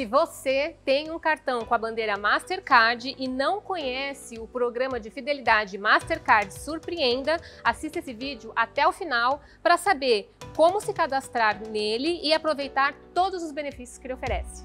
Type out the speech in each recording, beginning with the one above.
Se você tem um cartão com a bandeira Mastercard e não conhece o programa de fidelidade Mastercard Surpreenda, assista esse vídeo até o final para saber como se cadastrar nele e aproveitar todos os benefícios que ele oferece.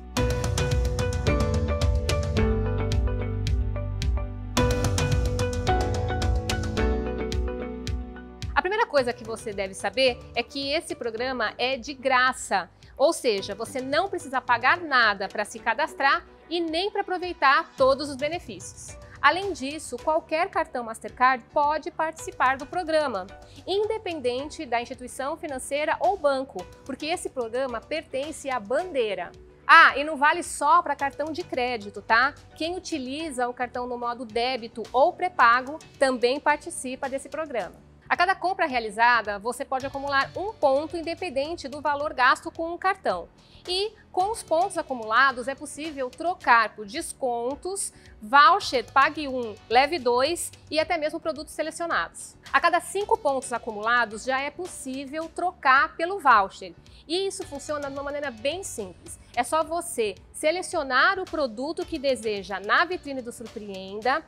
A primeira coisa que você deve saber é que esse programa é de graça. Ou seja, você não precisa pagar nada para se cadastrar e nem para aproveitar todos os benefícios. Além disso, qualquer cartão Mastercard pode participar do programa, independente da instituição financeira ou banco, porque esse programa pertence à bandeira. Ah, e não vale só para cartão de crédito, tá? Quem utiliza o cartão no modo débito ou pré-pago também participa desse programa. A cada compra realizada, você pode acumular um ponto independente do valor gasto com um cartão. E com os pontos acumulados é possível trocar por descontos, voucher Pague 1, Leve 2 e até mesmo produtos selecionados. A cada cinco pontos acumulados já é possível trocar pelo voucher. E isso funciona de uma maneira bem simples. É só você selecionar o produto que deseja na vitrine do Surpreenda,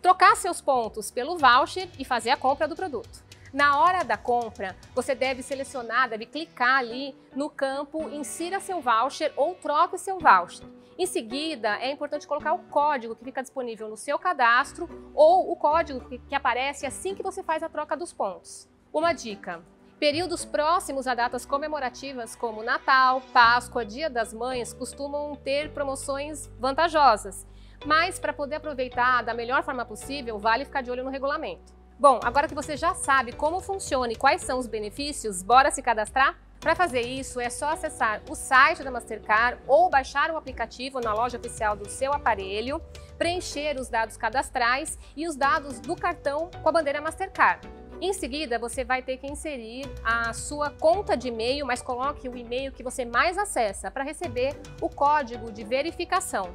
trocar seus pontos pelo voucher e fazer a compra do produto. Na hora da compra, você deve selecionar, deve clicar ali no campo Insira seu voucher ou troque seu voucher. Em seguida, é importante colocar o código que fica disponível no seu cadastro ou o código que aparece assim que você faz a troca dos pontos. Uma dica: Períodos próximos a datas comemorativas como Natal, Páscoa, Dia das Mães costumam ter promoções vantajosas mas para poder aproveitar da melhor forma possível, vale ficar de olho no regulamento. Bom, agora que você já sabe como funciona e quais são os benefícios, bora se cadastrar? Para fazer isso, é só acessar o site da Mastercard ou baixar o aplicativo na loja oficial do seu aparelho, preencher os dados cadastrais e os dados do cartão com a bandeira Mastercard. Em seguida, você vai ter que inserir a sua conta de e-mail, mas coloque o e-mail que você mais acessa para receber o código de verificação.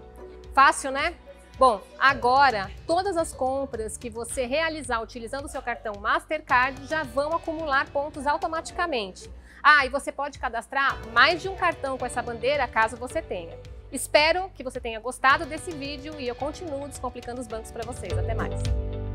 Fácil, né? Bom, agora todas as compras que você realizar utilizando o seu cartão Mastercard já vão acumular pontos automaticamente. Ah, e você pode cadastrar mais de um cartão com essa bandeira caso você tenha. Espero que você tenha gostado desse vídeo e eu continuo descomplicando os bancos para vocês. Até mais!